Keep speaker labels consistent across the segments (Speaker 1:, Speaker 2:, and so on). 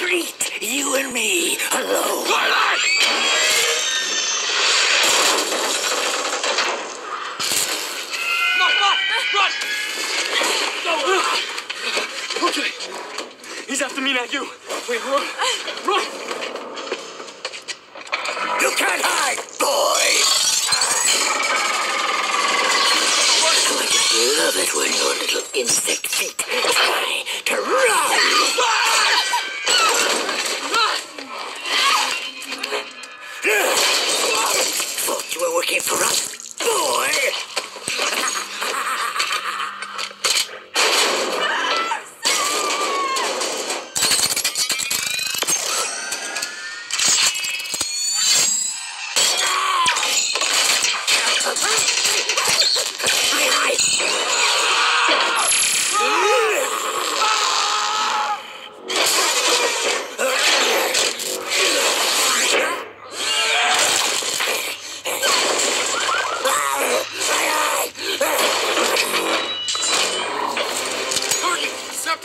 Speaker 1: treat, you and me alone.
Speaker 2: Mark, Mark, run! Go! Okay. He's after me, not you. Wait, run. Run!
Speaker 1: You can't hide, boy. I love it when your little insect feet try to run. Working for us, boy.
Speaker 2: Target,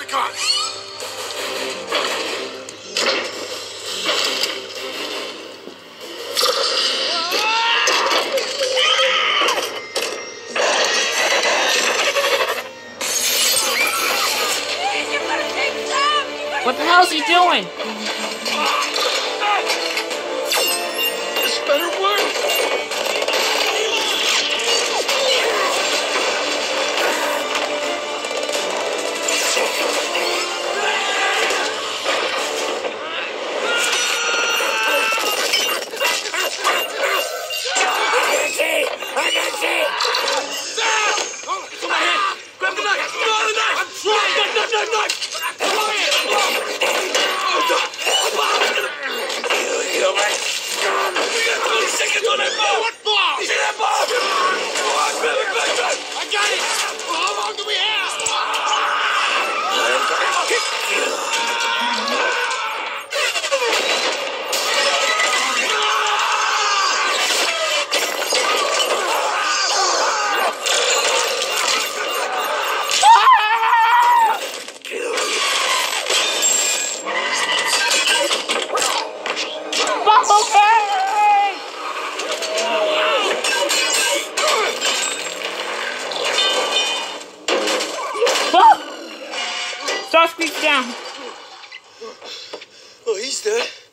Speaker 2: Decepticon!
Speaker 3: What the hell is he doing?
Speaker 2: Trying! Knife, I'll squeak
Speaker 3: down. Oh, he's dead.